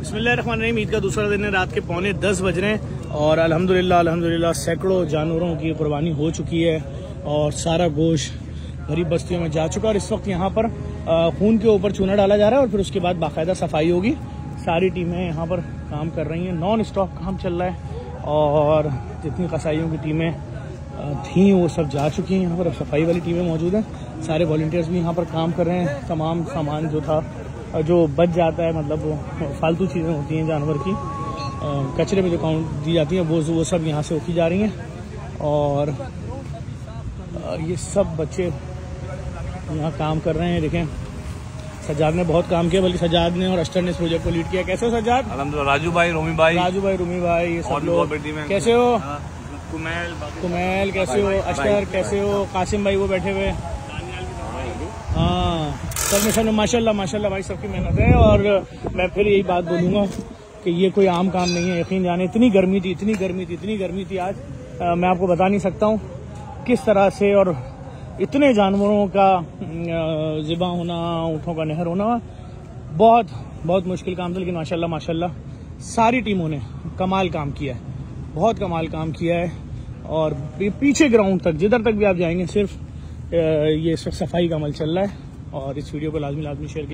बसमीम ईद का दूसरा दिन है, रात के पौने दस बज रहे हैं और अल्हम्दुलिल्लाह अल्हम्दुलिल्लाह सैकड़ों जानवरों की कुर्बानी हो चुकी है और सारा गोश गरीब बस्तियों में जा चुका है और इस वक्त यहाँ पर खून के ऊपर चूना डाला जा रहा है और फिर उसके बाद बाकायदा सफ़ाई होगी। सारी टीमें यहाँ पर काम कर रही हैं। नॉन स्टॉप काम चल रहा है और जितनी कसाईयों की टीमें थी, वो सब जा चुकी हैं। यहाँ पर सफ़ाई वाली टीमें मौजूद हैं। सारे वॉल्टियर्स भी यहाँ पर काम कर रहे हैं। तमाम सामान जो था जो बच जाता है मतलब फालतू चीज़ें होती हैं जानवर की कचरे में जो काउंट दी जाती हैं वो वो सब यहाँ से उठी जा रही हैं। और ये सब बच्चे यहाँ काम कर रहे हैं देखें। सजाद ने बहुत काम किया बल्कि सजाद ने और अष्टर ने इस प्रोजेक्ट को लीड किया। कैसे हो सजाद राजू भाई रोमी भाई। राजू भाई रोमी भाई ये सब लोग। कैसे हो? हाँ, कुमैल कुमैल कैसे हो? अष्टर कैसे हो? कासिम भाई वो बैठे हुए। हाँ। सब माशाल्लाह माशाल्लाह भाई, सबकी मेहनत है और मैं फिर यही बात बोलूँगा कि ये कोई आम काम नहीं है, यकीन जाने, इतनी गर्मी थी, इतनी गर्मी थी, इतनी गर्मी थी आज मैं आपको बता नहीं सकता हूँ किस तरह से और इतने जानवरों का ज़िबा होना ऊँटों का नहर होना, बहुत बहुत मुश्किल काम था, लेकिन माशाल्लाह माशाल्लाह, सारी टीमों ने कमाल काम किया है, बहुत कमाल काम किया है और पीछे ग्राउंड तक, जिधर तक भी आप जाएँगे, सिर्फ़ ये सफ़ाई का अमल चल रहा है। और इस वीडियो को लाजमी लाजमी शेयर